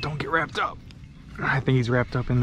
Don't get wrapped up. I think he's wrapped up in